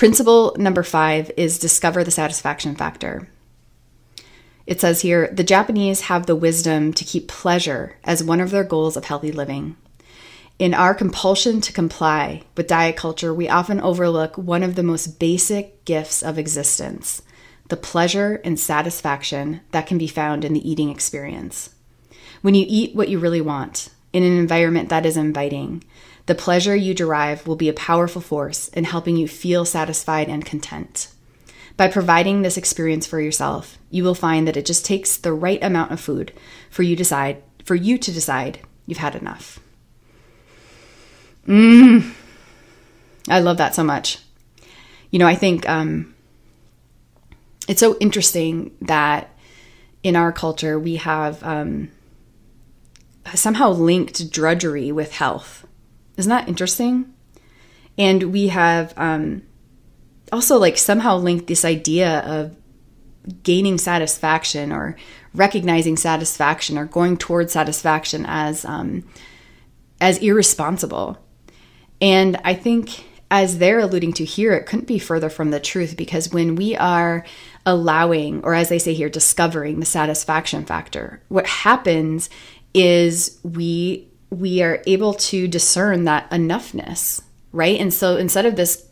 Principle number five is discover the satisfaction factor. It says here the Japanese have the wisdom to keep pleasure as one of their goals of healthy living. In our compulsion to comply with diet culture, we often overlook one of the most basic gifts of existence the pleasure and satisfaction that can be found in the eating experience. When you eat what you really want in an environment that is inviting, the pleasure you derive will be a powerful force in helping you feel satisfied and content. By providing this experience for yourself, you will find that it just takes the right amount of food for you decide for you to decide you've had enough. Mmm. I love that so much. You know, I think um, it's so interesting that in our culture we have um, somehow linked drudgery with health. Isn't that interesting? And we have um, also like somehow linked this idea of gaining satisfaction or recognizing satisfaction or going towards satisfaction as um, as irresponsible. And I think as they're alluding to here, it couldn't be further from the truth because when we are allowing, or as they say here, discovering the satisfaction factor, what happens is we we are able to discern that enoughness, right? And so instead of this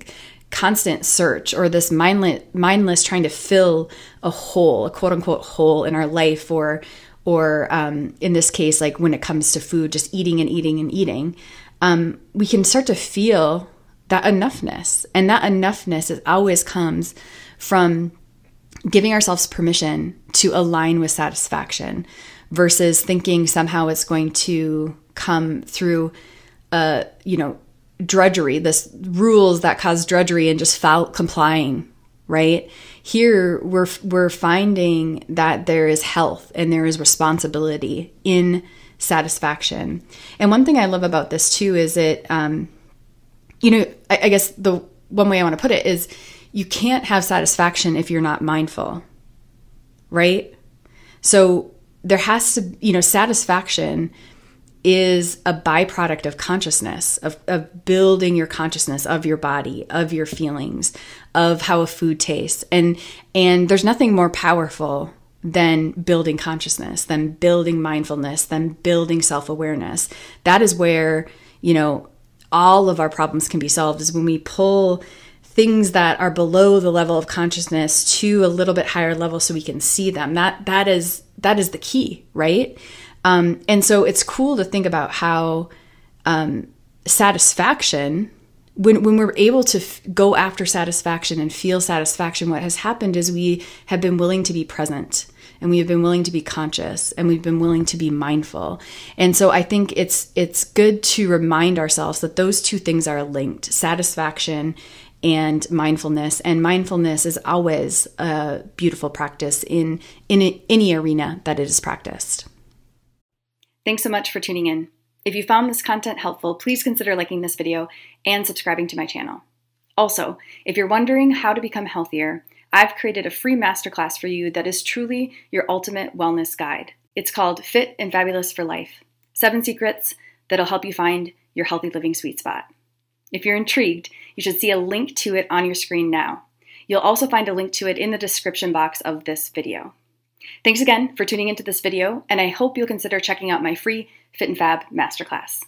constant search or this mindless mindless trying to fill a hole, a quote unquote hole in our life, or or um, in this case, like when it comes to food, just eating and eating and eating, um, we can start to feel that enoughness, and that enoughness it always comes from giving ourselves permission to align with satisfaction versus thinking somehow it's going to come through uh you know drudgery this rules that cause drudgery and just foul complying right? Here we're we're finding that there is health and there is responsibility in satisfaction. And one thing i love about this too is it um you know I, I guess the one way i want to put it is you can't have satisfaction if you're not mindful right? So there has to you know satisfaction is a byproduct of consciousness of, of building your consciousness of your body of your feelings of how a food tastes. And and there's nothing more powerful than building consciousness than building mindfulness than building self-awareness. That is where you know all of our problems can be solved is when we pull things that are below the level of consciousness to a little bit higher level so we can see them. That that is that is the key right? Um, and so it's cool to think about how um, satisfaction when, when we're able to go after satisfaction and feel satisfaction what has happened is we have been willing to be present and we have been willing to be conscious and we've been willing to be mindful. And so i think it's it's good to remind ourselves that those two things are linked satisfaction and mindfulness. And mindfulness is always a beautiful practice in in any arena that it is practiced. Thanks so much for tuning in. If you found this content helpful please consider liking this video and subscribing to my channel. Also if you're wondering how to become healthier i've created a free masterclass for you that is truly your ultimate wellness guide it's called fit and fabulous for life seven secrets that'll help you find your healthy living sweet spot if you're intrigued, you should see a link to it on your screen now. You'll also find a link to it in the description box of this video. Thanks again for tuning into this video, and I hope you'll consider checking out my free Fit and Fab Masterclass.